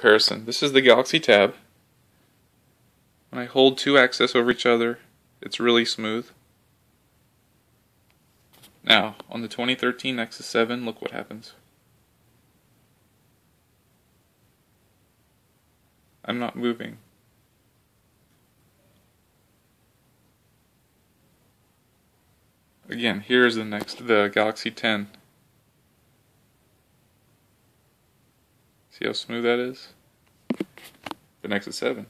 comparison. This is the Galaxy Tab. When I hold two axes over each other, it's really smooth. Now, on the 2013 Nexus 7, look what happens. I'm not moving. Again, here's the next, the Galaxy 10. See how smooth that is? The Nexus 7.